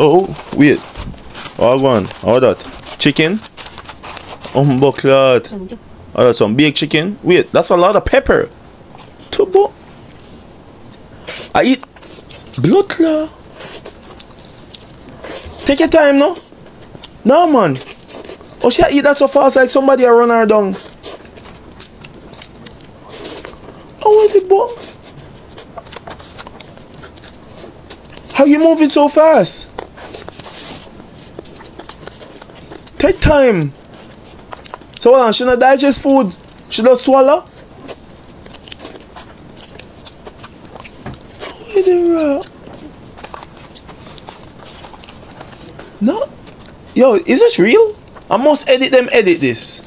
Oh, wait. Go on. How that? Chicken? Um, bucklet. Oh, some baked chicken. Wait, that's a lot of pepper. Tubo. I eat clot. Take your time, no? No, man. Oh, she eat that so fast like somebody a run her down. Oh, what the? How you moving so fast? Take time. So on, she not digest food. She don't swallow. No. Yo, is this real? I must edit them edit this.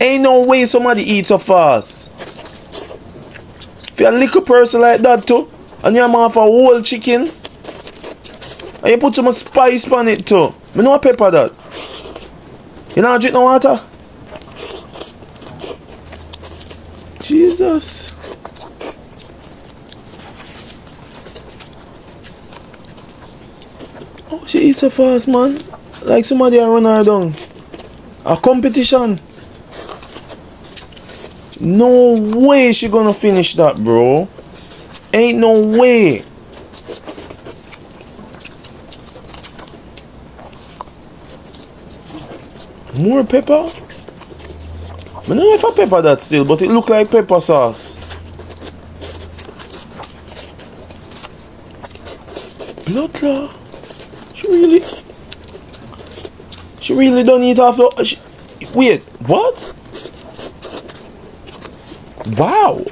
Ain't no way somebody eats so fast. If you're a little person like that too, and you're a whole chicken, and you put some spice on it too. Me know pepper that. You know drink no water? Jesus. Oh, she eats so fast, man. Like somebody run her down. A competition. No way she gonna finish that, bro. Ain't no way. More pepper? I don't know if I pepper that still, but it look like pepper sauce. Blood clot. She really... She really don't eat half the... Wait, what? Wow.